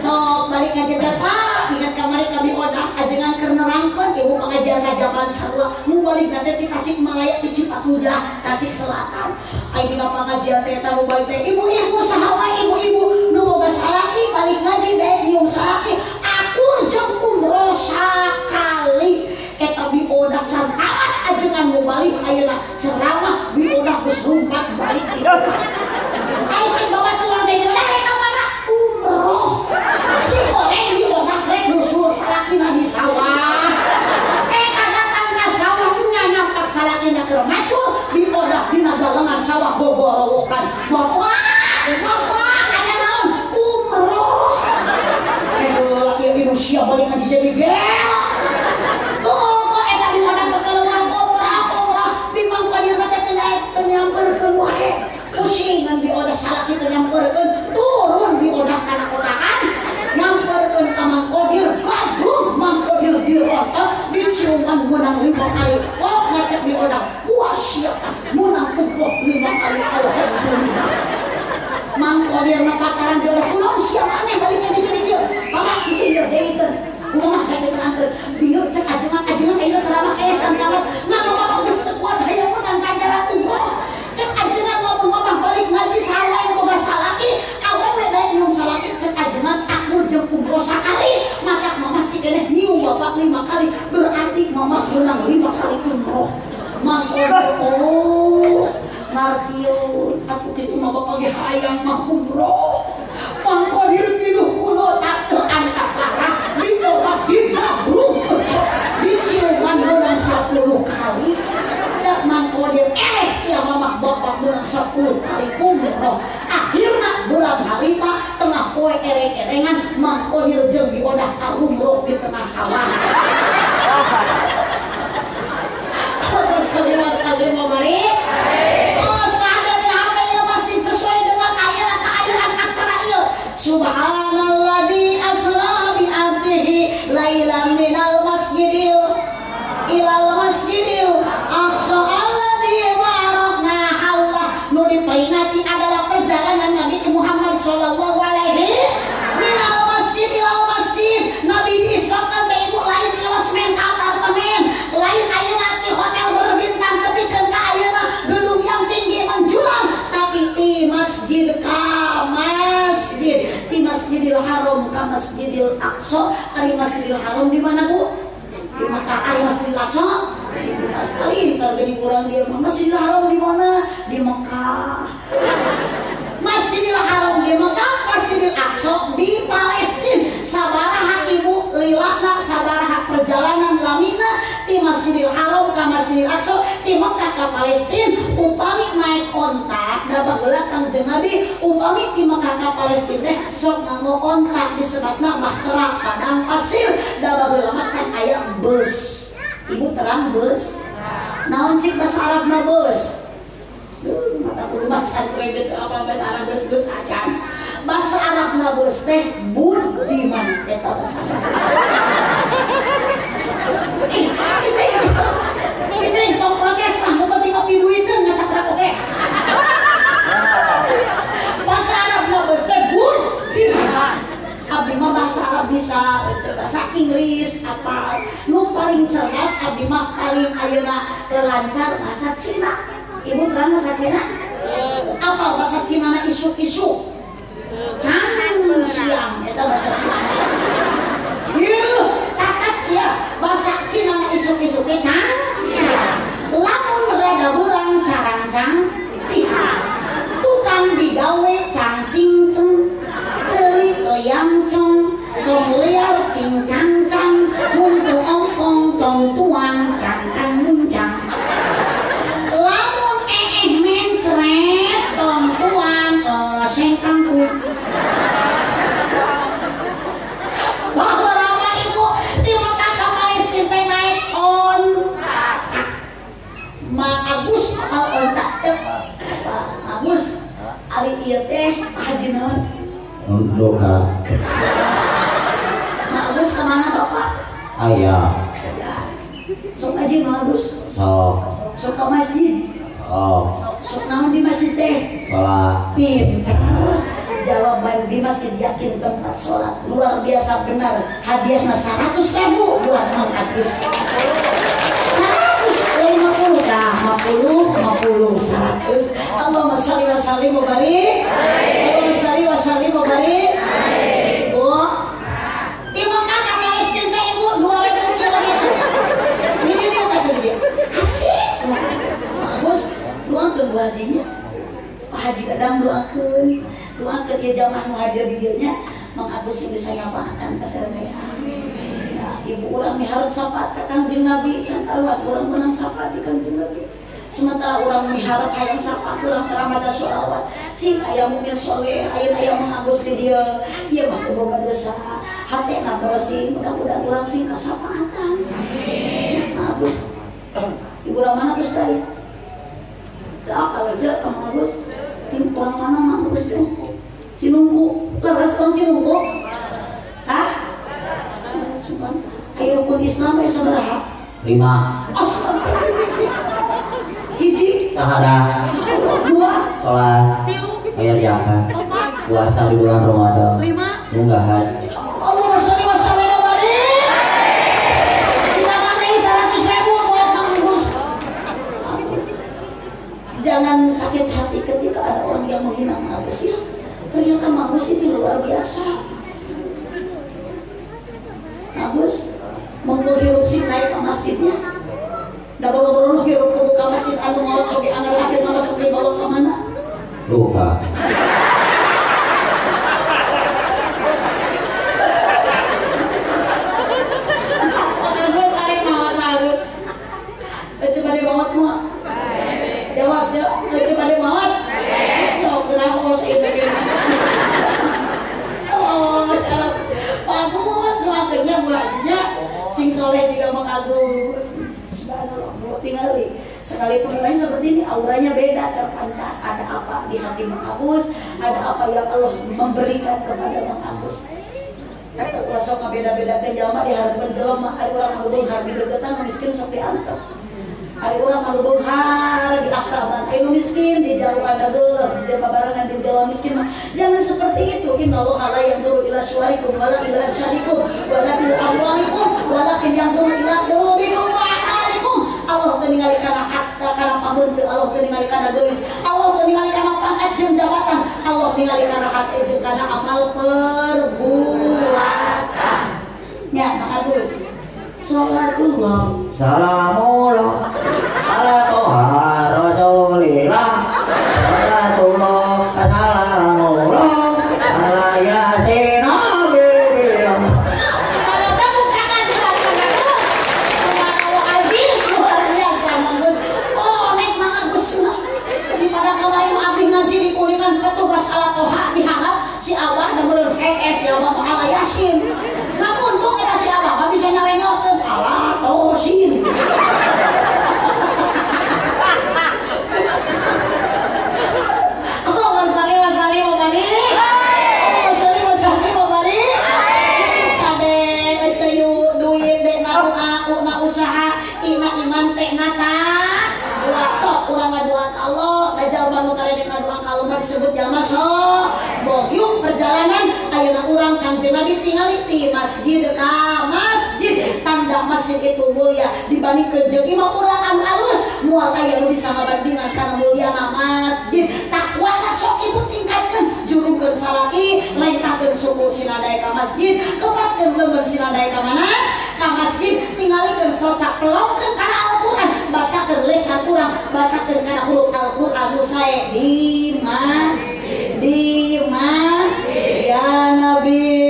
sok balik ngaji teh pak ingat kamari kami odah ajengan keur nerangkeun ibu pengajian ngajaban sarua mu balik nanti di Tasik Malaya di Cipatujah Tasik Selatan. Ai dina pengajian teh nu baik teh. Ibu-ibu sahawa ibu-ibu. Nu boga salaki balik ngaji deh nyium salaki. Aku jeung umroh sakali eta bi odah cantangan ajengan mau balik. Ayeuna ceramah. Bi odah geus balik. Itu ayo cek bawa tulang teh. Udah eta si goreng bi odah rek nusul di sawah eh datang ka sawah nya nyampak salakina keur macul dina galengan sawah boborowokan bapak bapak aya naon umroh eh laki ibu sia balik ngaji jadi gel Kok eta di mana kekeluhan umrah umrah di mangkadir teh teu nyamperkeun wae. Pusingan di odah salah kita nyamperkeun turun di odah kana kotaan nyamperkeun ka mangkodir gabruk mangkodir dirontok diciuman menang lima kali. Kok ngecek di odah puas siapa menang pukul lima kali alhamdulillah mangkodir na pakaran di odah kulon siapa nih baliknya jadi dia? Mama cicindir deikeun rumah gak diterangkan biar cek ajengan ajengan ayo ceramah kayak cantamat mama bapak lima kali berarti mama menang lima kali umroh mangkon oh ngartiun aku kitu mah bapak ge hayang mah umroh mangkon hirup pinuh kulo tak teu anta parah di bawah di gabruk di ciuman menang sepuluh kali cek mangkodir eh siapa mah bapak menang sepuluh kali umroh akhirnya bulan harita tengah poe ereng-erengan mangkodir jeung di odah umroh di tengah sawah Salim salim mari. Oh, sadar ya apa ya masih sesuai dengan ayat keadaan acara ieu. Subhanalladzi Masjidil Haram ka Masjidil Aqsa. Ari Masjidil Haram di mana Bu? Di Makkah ari Masjidil Aqsa? Kali terjadi kurang dia Masjidil Haram di mana? Di Mekah. Masjidil Haram di Mekah, Masjidil Aqsa di Palestina. Sabaraha ibu lilana, sabaraha perjalanan lamina di Masjidil Haram ke Masjidil Aqsa di Mekah ke Palestina. Upami naik ontak, da bageula kang jeung Nabi, upami di Mekah ke Palestina teh sok nganggo ontak disebutna bahtera padang pasir, da bageula mah can aya bus. Ibu terang bus. Naon cik bahasa Arabna bus? Mata bahasa apa bahasa Arab geus geus acan. Bahasa Arab na bos teh budiman eta bahasa Arab. Cicing, cicing. Cicing tong protes tah nu penting ngopi duiteun ngacakrak oge. Bahasa Arab na bos teh budiman. Abdi mah bahasa Arab bisa, bahasa Inggris apa. Nu paling cerdas abdi mah paling ayeuna lancar bahasa Cina. Ibu terang bahasa Cina? Apa bahasa Cina na isu-isu? Siang, itu bahasa Cina. Yuh, catat siang. Bahasa Cina na isu-isu ke jangan siang. Lamun rada burang carang-cang tiha. Tukang digawe cang cing celik liang cong, tong liar cincang cang, muntung ongkong tong tuang cangkang muncang. Lamun eh mencret tong tuan oh sengkangku bahwa lama ibu di Mekah ke Palestina teh naik on Mang Agus apal ontak teh Pak Agus ieu teh haji naon Duka Mang Agus ke mana Bapak? Ayah. Ya. Sok ngaji Mang Agus Sok. Sok ke masjid? Oh sok. Sok naon di masjid teh? Sholat. Pintar jawaban di masjid yakin tempat sholat. Luar biasa benar. Hadiahnya 100 ribu buat Mang Agus 150 dah 50 50 100 Allahumma sholli wa sallim wa barik. Allahumma sholli wa sallim wa barik. Bu. Ibu. 2000 kilometer ini dia dia. Asik doakan bu hajinya. Pak Haji kadang doakan. Doakan dia di dieunya Mang Agus yang bisa nyapakan ibu orang miharap sapat ke kangjeng Nabi. Can karuan orang menang sapat di kangjeng Nabi. Sementara orang miharap hayang sapat orang teramada sholawat. Cing ayah mungkin soleh ayah ayah Mang Agus di dia iya mah teu boga dosa. Hati na bersih mudah-mudahan orang sing kasapatan ya Mang Agus ibu orang mana terus tadi Gak apa aja kamu Agus Tim orang mana Mang Agus teh Cinungku Leres orang Cinungku Hah? Sumpah Ayo rukun Islam ya saudara. Lima. Hiji. Syahadat Dua. Sholat. Bayar zakat. Puasa di bulan Ramadan. Lima. Munggahan Allahumma sholli wa sallim wa barik. Kita pakai 100 ribu buat Mang Agus Agus Jangan sakit hati ketika ada orang yang menghina Mang Agus ya. Ternyata Mang Agus itu luar biasa. Agus Monggo hirup sih naik ke masjidnya Da bawa baru hirup ke buka masjid anu mau pergi anggar akhir masuk di bawah ke mana? Arek mawar bagus. Coba. Jawab, jawab. Coba. Sok gerah. Oh. Sing soleh juga mengagus. Subhanallah, Bu, tinggali. Sekalipun orangnya seperti ini, auranya beda, terpancar. Ada apa di hati Mang Agus, ada apa yang Allah memberikan kepada Mang Agus. Eta ulah sok ngabeda-beda ke di harapan jelema ari urang malubung har di degetan nu miskin sok diantep. Ari urang malubung har di akraban ai nu miskin di jauhan dageuleuh di jelema barengan di jelema miskin jangan seperti itu. Innallaha la yanzuru ila suwarikum wala ila asyadikum wala ila amwalikum walakin yanzuru ila qulubikum wa a'malikum. Allah teu ningali kana hatta kana pamun teu Allah teu ningali kana geulis Allah teu ningali kana pangkat jeung jabatan. Allah ningali kana hati jeung kana amal perbuatan. Mang Agus Sholatullah Salamullah ala toha rasulillah sinadaya ka mana ka masjid tingalikeun socak pelongkeun kana Al-Qur'an bacakeun lesan urang bacakeun kana huruf Al-Qur'an. Mas di mas ya nabi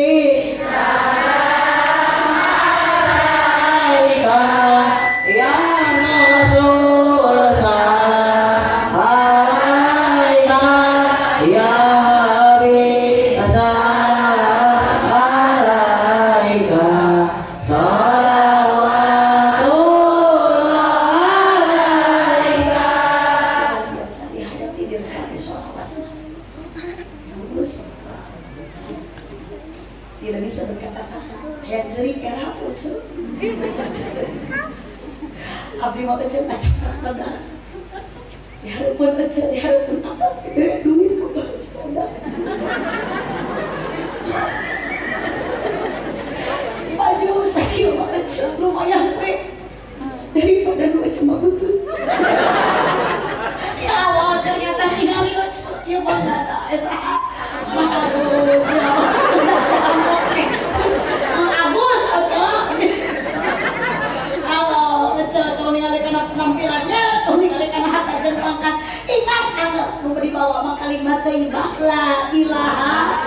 kalimat thayyibah la ilaha.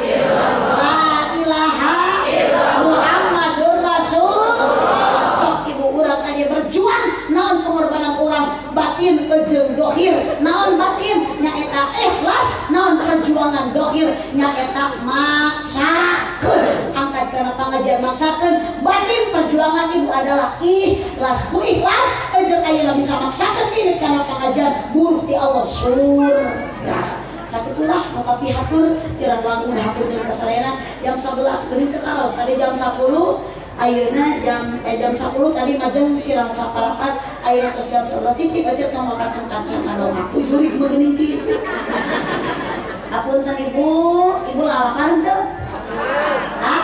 La ilaha. Muhammadur Rasulullah. Sok ibu urang tadi berjuang naon pengorbanan urang? Batin jeung dohir naon batin? Nyaeta ikhlas naon perjuangan dohir? Nyaeta maksakeun. Angkat kana pangajian maksakeun. Batin perjuangan ibu adalah ikhlas. Ku ikhlas jeung ayeuna bisa maksakeun. Ini kana pangajian buruh ti Allah surga Maka pihatur tiran langkung hatur di kesayangan jam 11 geuning teu karos tadi jam 10 ayeuna jam eh jam 10 tadi majeng kirang saparapat ayeuna terus jam 11 cicik aja makan sengkacang kadang aku juri begini gitu Apunten ibu, ibu lalapan tuh. Hah?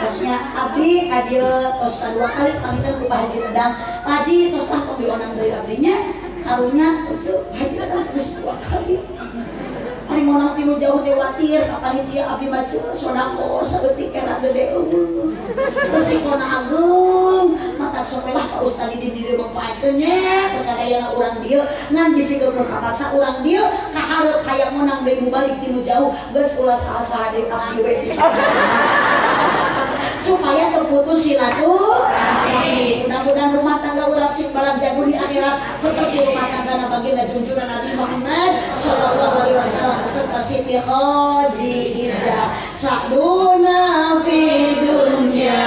Terusnya abdi kadia tos kedua kali pamitan ku Pak Haji Tedang. Pak Haji tos lah tong dionang dari abdinya. Karunya, Haji Tedang terus dua kali. Hari mau nang tinu jauh dewatir, kapan dia abdi macu, sodako, saeutik kena gede eueuh. Terus si kona agung, mata sopelah Pak Ustad di diri mempaekeun nya, terus ada yang urang dia, ngan bisi ke kapaksa urang dia, kaharep hayang menang deui balik tinu jauh, geus ulah saha-saha deui we. Supaya terputus silaturahmi. Mudah-mudahan rumah tangga orang sing barang jagung di akhirat seperti rumah tangga baginda junjungan Nabi Muhammad Sallallahu Alaihi Wasallam beserta Siti Khadijah. Sa'duna fi dunya,